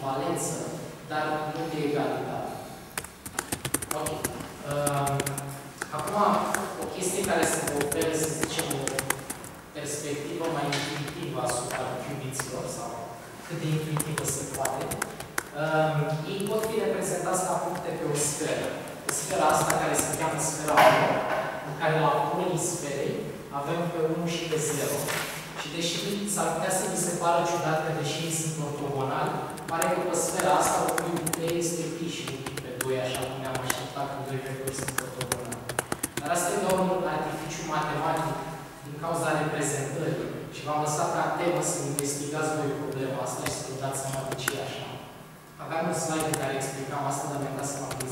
echivalență, dar nu de egalitate. Ok. Uh, acum, o chestie care să vă ofere, să zicem, o perspectivă mai intuitivă asupra cubiților, sau cât de intuitivă se poate, uh, ei pot fi reprezentați ca puncte pe o sferă. O sferă asta care se cheamă sfera 1, în care la polii sferei avem pe 1 și pe 0. Și deși s-ar putea să vi se pară ciudat că deși ei sunt ortogonali, pare că pe sfera asta ochiul pe este pi și nu pe 2, așa cum ne-am așteptat că 2 pe 2 sunt ortogonali. Dar asta e doar un artificiu matematic din cauza reprezentării. Și v-am lăsat ca temă să investigați voi problema asta și să vă dați seama de ce e așa. Aveam un slide în care explicam asta, dar mi-am dat seama că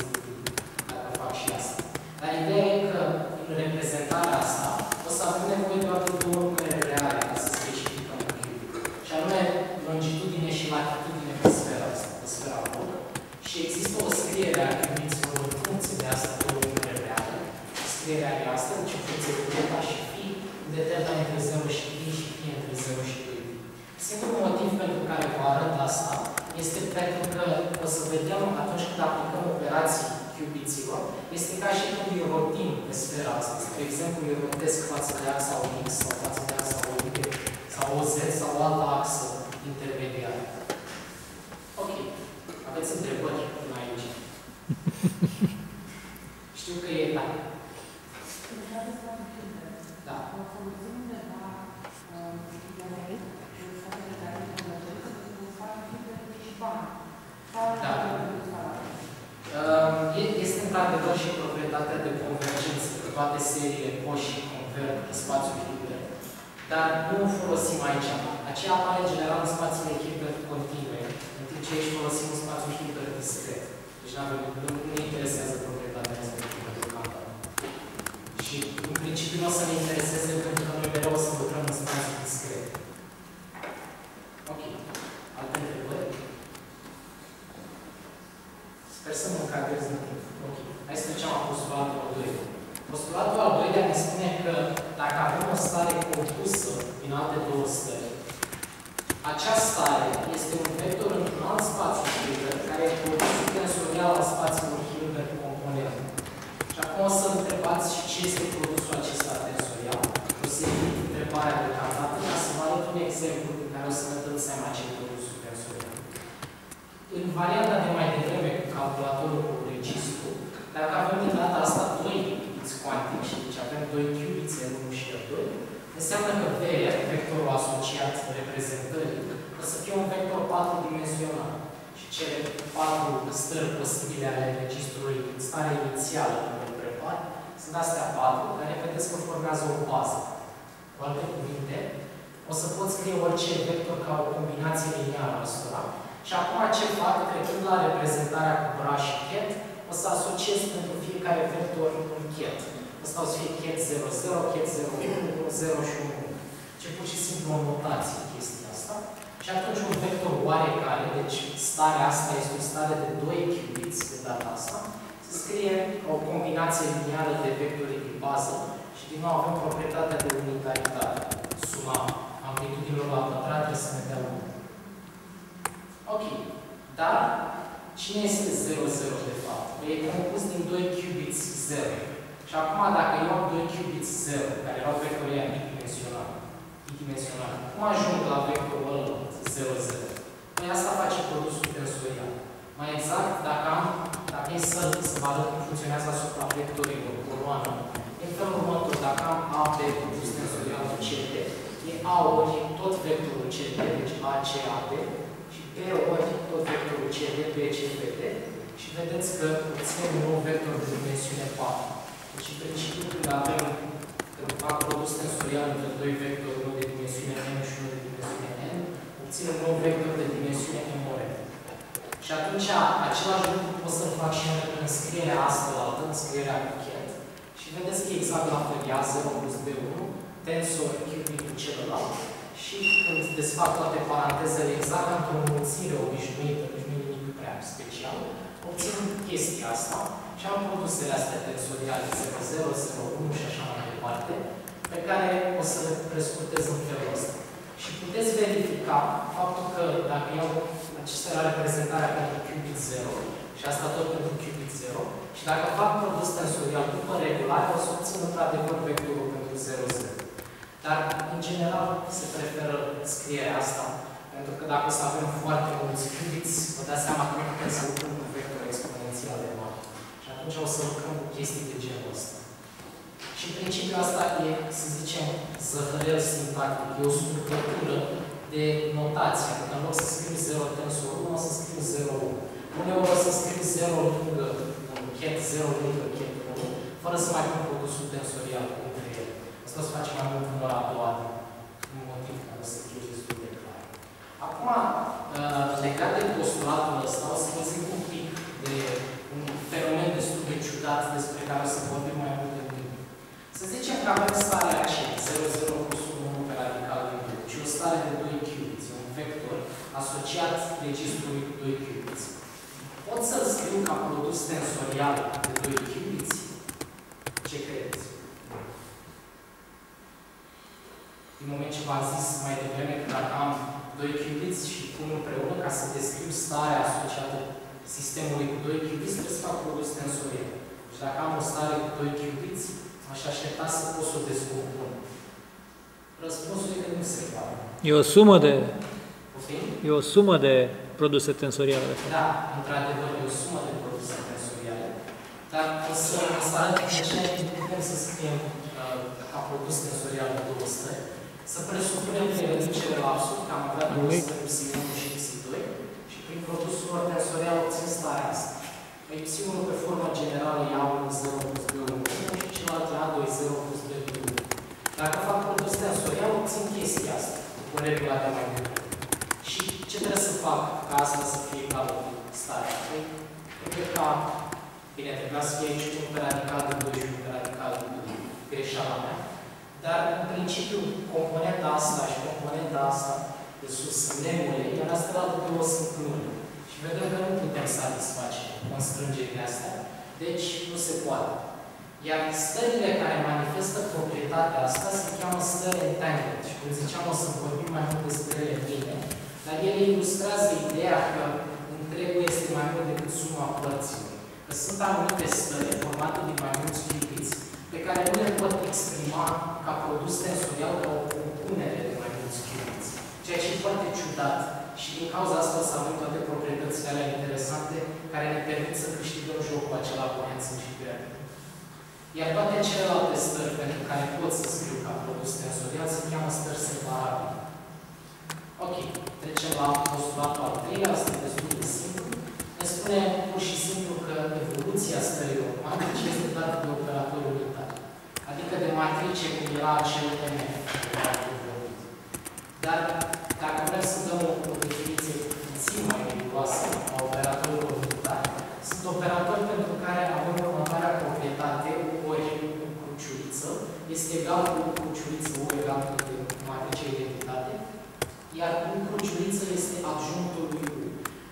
Scrierea e asta, deci în funcție de delta și phi, de delta între 0 și pi și pi între 0 și 2. Singurul motiv pentru care vă arăt asta este pentru că o să vedem atunci când aplicăm operații cubiților, este ca și când îi rotim pe sfera asta. De exemplu, îi rotesc față de axa OX sau față de axa OY sau OZ sau o altă axă intermediară. Ok. Aveți întrebări până aici? Știu că e da. Da. Da. Este într-adevăr și proprietatea de convergență, că toate seriile POS și converg în spațiul Hilbert, dar nu o folosim aici. Aceea apare în general în spațiile Hilbert continue, în timp ce aici folosim în spațiul Hilbert discret. Deci nu, nu ne interesează proprietatea respectivă deocamdată. Și în principiu nu o să ne intereseze pentru că noi mereu o să lucrăm în spațiul discret. Ok. Alte întrebări? Sper să mă încadrez în timp. Ok. Hai să trecem la postulatul al doilea. Postulatul al doilea ne spune că dacă avem o stare compusă din alte două stări, acea stare este un vector într-un alt spațiu Hilbert care e produsul tensorial al spațiului Hilbert component. Și acum o să întrebați și ce este produsul acesta tensorial. O să evit întrebarea de deocamdată ca să vă arăt un exemplu în care o să vă dăm seama ce e produsul tensorial. În varianta de mai devreme cu calculatorul cu registru, dacă avem de data asta doi cubiți cuantici, deci avem doi cubiți L1 și L2, înseamnă că VR, vectorul asociat reprezentării, o să fie un vector 4-dimensional. Și cele patru stări posibile ale registrului în stare inițială, când îl prepari, sunt astea patru, care vedeți că formează o bază. Cu alte cuvinte, o să pot scrie orice vector ca o combinație liniară ăstora. Și acum ce fac, trecând la reprezentarea cu bra și cat, o să asociez pentru fiecare vector un cat. Asta o să fie cat 0, 0, cat 0, 1, 0 și 1. Ce pur și simplu o notație chestia asta. Și atunci un vector oarecare, deci starea asta este o stare de 2 cubiți de data asta, se scrie o combinație liniară de vectori de bază și din nou avem proprietatea de unitaritate. Suma amplitudinilor la pătrat trebuie să ne dea 1. Ok. Dar cine este 0, 0 de fapt? Păi e compus din 2 cubiți 0. Și acum dacă eu am 2 cubiți 0, care erau vectorii bidimensionali, bidimensionali, cum ajung la vectorul ăla 0, 0? Păi asta face produsul tensorial. Mai exact, dacă am, dacă e să, să vă arăt cum funcționează asupra vectorilor, coloană, în felul următor, dacă am A pe produs tensorial cu CD, e A ori tot vectorul CD, deci A, C, A, B, și P ori tot vectorul CD, B, C, B, D, și vedeți că obținem un nou vector de dimensiune 4. Deci, în principiu, când avem, când fac produs tensorial între doi vectori, unul de dimensiune n și unul de dimensiune n, obțin un nou vector de dimensiune m ore. Și atunci, același lucru pot să-l fac și în scrierea asta, în scrierea cu cat. Și vedeți că e exact la fel, ia 0 plus B1, tensor cubic celălalt, și când desfac toate parantezele exact ca într-o înmulțire obișnuită, deci nu e nimic prea special, obțin chestia asta și am produsele astea tensoriale 0, 0, 0, 1 și așa mai departe, pe care o să le prescurtez în felul ăsta. Și puteți verifica faptul că dacă iau acesta era reprezentarea pentru qubit 0 și asta tot pentru qubit 0. Și dacă fac produs tensorial după regulare, o să obțin într-adevăr vectorul pentru 0, 0. Dar, în general, se preferă scrierea asta, pentru că dacă o să avem foarte mulți qubits, vă dați seama că nu putem să lucrăm cu vectori exponențiale mari. Și atunci o să lucrăm cu chestii de genul ăsta. Și principiul asta e, să zicem, zăhărel sintactic, e o structură de notație. Adică în loc să scriu 0 tensor 1, o să scriu 0, 1. Uneori o să scriu 0 lângă un cat, 0 lângă cat 1, fără să mai pun produsul tensorial între ele. Asta se face mai mult în ora a doua, un motiv care o să fie destul de clar. Acum, uh, legat de postulatul ăsta, o să vă zic un pic de un fenomen destul de ciudat despre care o să vorbim mai mult în timp. Să zicem că avem starea aceea, 0, 0 plus 1 pe radical din 2, și o stare de 2 qubits, un vector asociat registrului 2 qubits. Pot să-l scriu ca produs tensorial de 2 qubits? Ce credeți? Din moment ce v-am zis mai devreme că dacă am 2 qubits și pun împreună ca să descriu starea asociată sistemului cu 2 qubits, trebuie să fac produs tensorial. Și dacă am o stare cu 2 qubits, aș aștepta să pot să o descompun. Răspunsul e că nu se poate. E o sumă de, Poftim? e o sumă de produse tensoriale. de fapt. Da, într-adevăr, e o sumă de produse tensoriale, dar o să, o să arăt de ce putem să scriem uh, ca produs tensorial de două stări, să presupunem prin reducere la absurd că am avea două Nimic. stări psi1 și psi2 și prin produsul lor tensorial obțin starea asta. Păi psi1 pe formă generală e A1 0 plus B1 și celălalt e A2 0 plus B2 Dacă fac produs tensorial, obțin chestia asta, cu regula de mai mult. Și ce trebuie să fac ca asta să fie egală cu starea? Păi, trebuie ca, bine, trebuia să fie aici un pe radical de 2 și un pe radical de 2, greșeala mea. Dar, în principiu, componenta asta și componenta asta de sus sunt nemule, iar astea de două sunt nule. Și vedem că nu putem satisface constrângerile astea, deci nu se poate. Iar stările care manifestă proprietatea asta se cheamă stări entangled. Și cum ziceam, o să vorbim mai mult despre ele mine, dar ele ilustrează ideea că întregul este mai mult decât suma părților. Că sunt anumite stări formate din mai mulți qubits pe care nu le pot exprima ca produs tensorial, ca o compunere de mai mulți qubits. Ceea ce e foarte ciudat și din cauza asta o să avem toate proprietățile alea interesante care ne permit să câștigăm jocul acela Cohenson și Gravity. Iar toate celelalte stări pentru care pot să scriu ca produs tensorial se cheamă stări separabile. Ok, trecem la postulatul al treilea, asta e destul de simplu. Ne spune pur și simplu că evoluția stărilor cuantice este dată de operatorul unitar. Adică de matrice cum era acel MF de care am vorbit. Dar dacă vrem să dăm o, o definiție puțin mai riguroasă a operatorilor unitari, sunt operatori pentru care avem următoarea proprietate, ori cu cruciuliță, este egal cu cruciuliță O egal cu matrice identitate, iar cu cruciuliță este adjunctul lui U.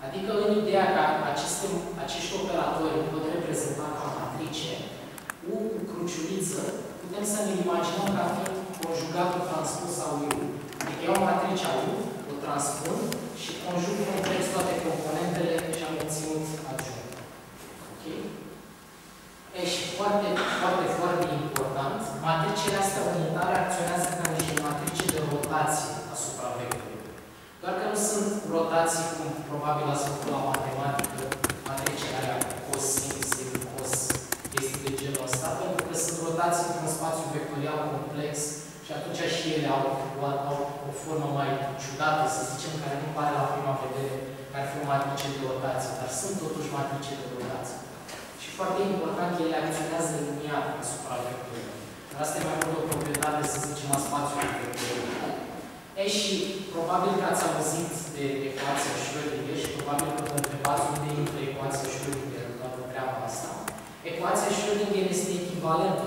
Adică în ideea că aceste, acești operatori pot reprezenta ca matrice, U cu cruciuliță, putem să ne imaginăm ca fiind conjugatul transpus al lui U. Adică iau matricea U, o transpun și conjug complex toate componentele și am obținut adjunct. Ok? E și foarte, foarte, foarte important, matricile astea unitare acționează ca niște matrice de rotație asupra vectorului. Doar că nu sunt rotații cum probabil ați făcut la matematică, matricile alea că sunt rotații într-un spațiu vectorial complex și atunci și ele au, au o formă mai ciudată, să zicem, care nu pare la prima vedere că ar fi o matrice de rotație, dar sunt totuși matrice de rotație. Și foarte important, ele acționează liniar asupra vectorului. Dar asta e mai mult o proprietate, să zicem, a spațiului vectorial. E și probabil că ați auzit de ecuația Schrödinger și probabil că vă întrebați unde intră ecuația Schrödinger în toată treaba asta. Ecuația Schrödinger este echivalentă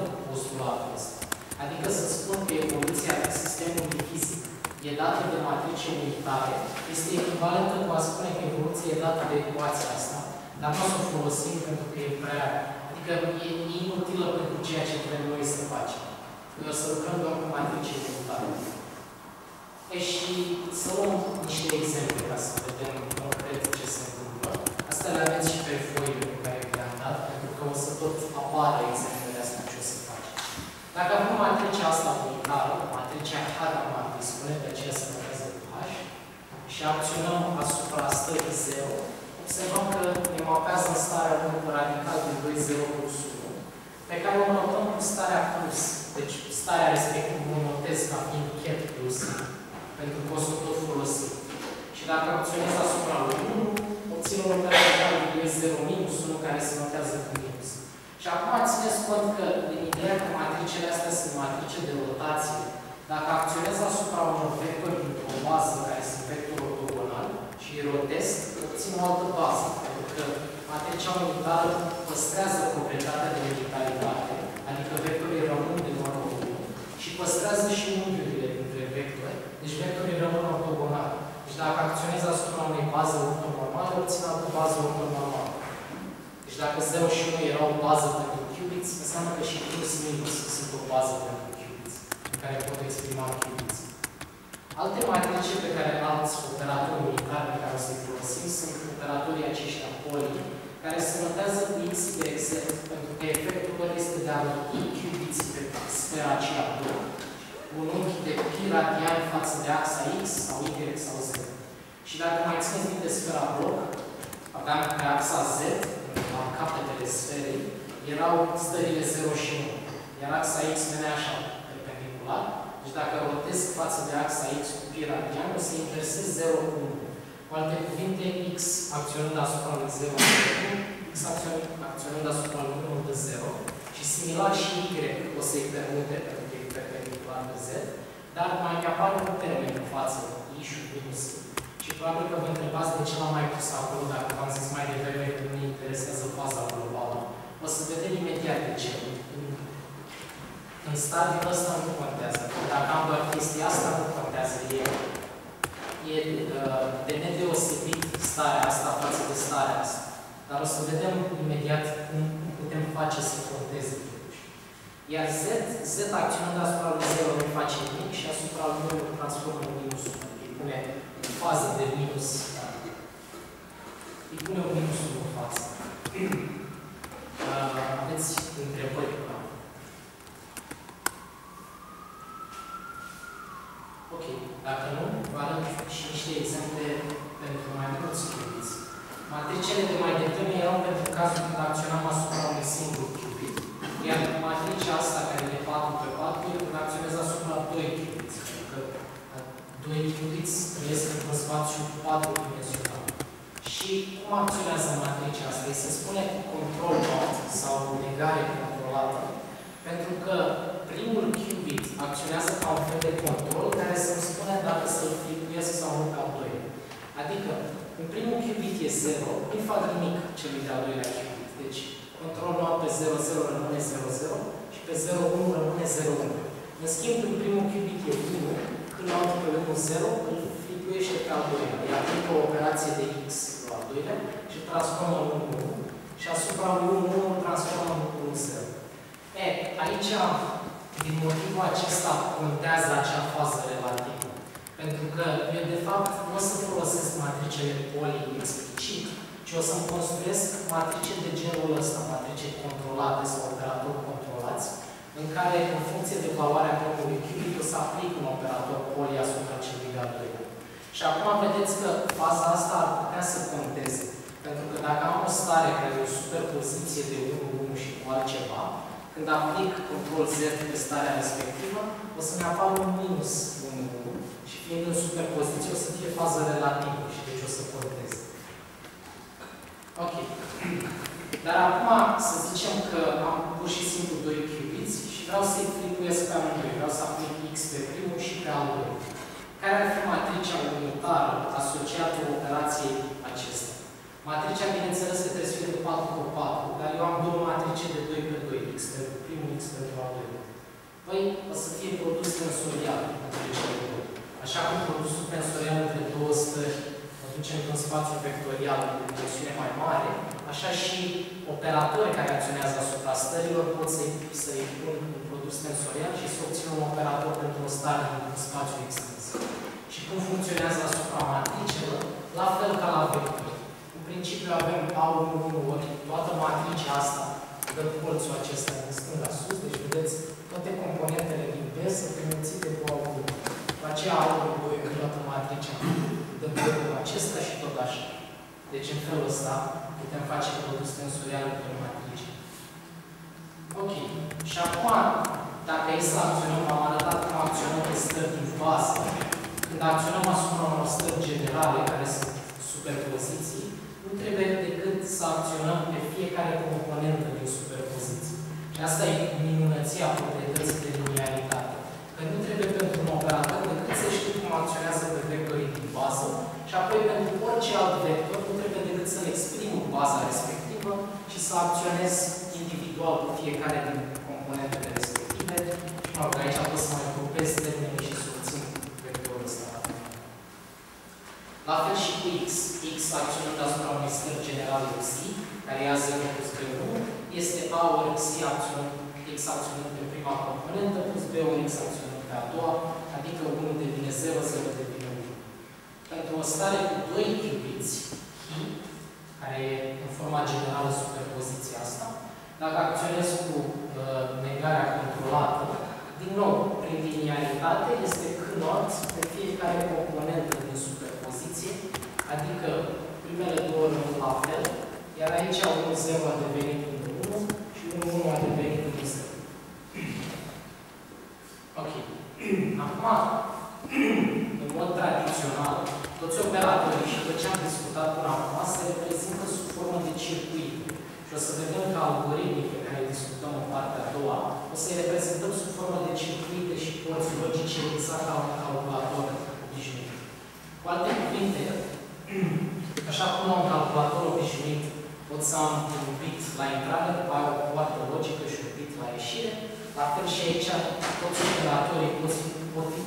cu postulatul ăsta. Adică să spun că evoluția sistemului fizic e dată de matrice unitare, este echivalentă cu a spune că evoluția e dată de ecuația asta, dar nu o să o folosim pentru că e prea... Adică e inutilă pentru ceea ce vrem noi să facem. Noi o să lucrăm doar cu matrice unitare. E și să luăm niște exemple ca să vedem concret ce se întâmplă. Astea le aveți și pe foile pe care le-am dat, pentru că o să tot apară exemplele astea ce o să faci. Dacă avem matricea asta unitară, matricea H gamma, îi spune pe aceea să numează H, și acționăm asupra stării 0, observăm că ne mapează în starea 1 radical de 2, 0 plus 1, pe care o notăm cu starea plus. Deci starea respectivă o notez ca fiind cat plus, pentru că o să tot folosi. Și dacă acționez asupra lui 1, obțin un radical de 2, 0 minus 1 care se notează cu minus. Și acum țineți cont că din ideea că matricele astea sunt matrice de rotație, dacă acționez asupra unor vectori dintr-o bază care sunt vectori ortogonal și îi rotez, obțin o altă bază, pentru că matricea unitară păstrează proprietatea de unitaritate, adică vectorii rămân de normă 1 și păstrează și unghiurile dintre vectori, deci vectorii rămân ortogonali. Deci dacă acționez asupra unei baze ortonormale, obțin altă bază ortonormală. Deci dacă 0 și 1 era o bază pentru qubits, înseamnă că și plus minus sunt o bază pentru qubits, în care pot exprima qubits. Alte matrice pe care alți operatori unitari pe care o să-i folosim sunt operatorii aceștia poli, care se notează cu x, y, z, pentru că efectul lor este de a noti qubits pe sfera aceea două. Un unghi de pi radian față de axa x sau y sau z. Și dacă mai țineți minte sfera bloc, aveam pe axa z, la capetele sferei, erau stările 0 și 1. Iar axa x venea așa, perpendicular. Deci dacă rotez față de axa x cu pi radian, o să inversez 0 cu 1. Cu alte cuvinte, x acționând asupra lui 0 de 1, x acționând asupra lui 1 de 0. Și similar și y o să-i permute, pentru că e perpendicular de z, dar mai apare un termen în față, i și minus și probabil că vă întrebați de ce l-am mai pus acolo, dacă v-am zis mai devreme că nu ne interesează faza globală. O să vedem imediat de ce. În stadiul ăsta nu contează. Dacă am doar chestia asta, nu contează. E, e uh, de nedeosebit starea asta față de starea asta. Dar o să vedem imediat cum putem face să conteze. Iar Z, Z acționând asupra lui 0 ne face nimic și asupra lui 1 îl transformă în minus 1. Îi pune în fază de minus. Da. Îi pune un minus 1 în față. Uh, aveți întrebări? Ok. Dacă nu, vă arăt și niște exemple pentru mai mulți qubits. Matricele de mai devreme erau pentru cazul când acționam asupra unui singur qubit, iar matricea asta, care e 4 pe 4, e când acționez asupra 2 qubits, pentru că 2 qubits trăiesc într-un spațiu 4 dimensional. Și cum acționează matricea asta? Îi se spune control not sau negare controlată, pentru că primul qubit acționează ca un fel de control care să-mi spune dacă să-l flipuiesc sau nu pe al doilea. Adică, în primul qubit e 0, nu fac nimic celui de-al doilea qubit. Deci, control not pe 0, 0 rămâne 0, 0 și pe 0, 1 rămâne 0, 1. În schimb, în primul qubit e 1, când notul pe 1, 0, îl flipuiește pe al doilea. Îi aplică o operație de x la al doilea și transformă în 1, 1 și asupra lui 1, 1 îl transformă în 1, 0. E, aici, din motivul acesta, contează acea fază relativă. Pentru că eu, de fapt, nu o să folosesc matricele poli explicit, ci o să-mi construiesc matrice de genul ăsta, matrice controlate sau operatori controlați, în care, în funcție de valoarea primului qubit, o să aplic un operator poli asupra celui de-al doilea. Și acum vedeți că faza asta ar putea să conteze. Pentru că dacă am o stare care e o superpoziție de 1, 1 și cu altceva, când aplic control Z pe starea respectivă, o să-mi apară un minus 1, 1 și fiind în superpoziție, o să fie fază relativă și deci o să conteze. Ok. Dar acum să zicem că am pur și simplu 2 qubits și vreau să-i flipuiesc pe amândoi. Vreau să aplic x pe primul și pe al doilea. Care ar fi matricea unitară asociată operației acestea? Matricea, bineînțeles, că trebuie să fie de 4 pe 4, dar eu am două matrice de 2 pe 2, x pentru primul, x pentru al doilea. Păi, o să fie produs tensorial între cele două. Așa cum produsul tensorial între două stări o duce într-un spațiu vectorial de dimensiune mai mare, așa și operatori care acționează asupra stărilor pot să-i să pun un produs tensorial și să obțină un operator pentru o stare într-un spațiu extens. și cum funcționează asupra matricelor, la fel ca la vectori. În principiu avem A1 ori toată matricea asta dă colțul acesta din stânga sus, deci vedeți toate componentele din P sunt înmulțite cu A1. După aceea A1 ori toată matricea dă colțul acesta și tot așa. Deci în felul ăsta putem face produs tensorial pe matrice. Ok. Și acum, dacă e să acționăm, am arătat cum acționăm pe stări din bază. Când acționăm asupra unor stări generale, care sunt superpoziții, nu trebuie decât să acționăm pe fiecare componentă din superpoziție. Și asta e minunăția proprietății de linearitate. Că nu trebuie pentru un operator decât să știi cum acționează pe vectorii din bază și apoi pentru orice alt vector nu trebuie decât să-l exprim în baza respectivă și să acționez individual cu fiecare din componentele respective. Și mă rog, aici pot să mai grupez termenii și să obțin vectorul ăsta. La fel și cu x. x acționând asupra unui stări general xi, care ia 0 plus b1, este a ori xi acționând, x acționând pe prima componentă, plus b ori x acționând pe a doua, adică 1 devine 0, 0 devine 1. Pentru o stare cu 2 qubits, chi, care e în forma generală superpoziția asta, dacă acționez cu uh, negarea controlată, din nou, prin linearitate, este cât pe fiecare componentă din superpoziție, adică primele două rămân la fel, iar aici 1, 0 a devenit 1, 1 și 1, 1 a devenit 1, 0. Ok. Acum, în mod tradițional, toți operatorii și tot ce am discutat până acum se reprezintă sub formă de circuit. Și o să vedem că algoritmii pe care discutăm în partea a doua, o să-i reprezentăm sub formă de circuite și porți logice exact ca un calculator obișnuit. Cu alte cuvinte, așa cum la un calculator obișnuit pot să am un bit la intrare, după aia o poartă logică și un bit la ieșire, la fel și aici toți operatorii pot fi, pot fi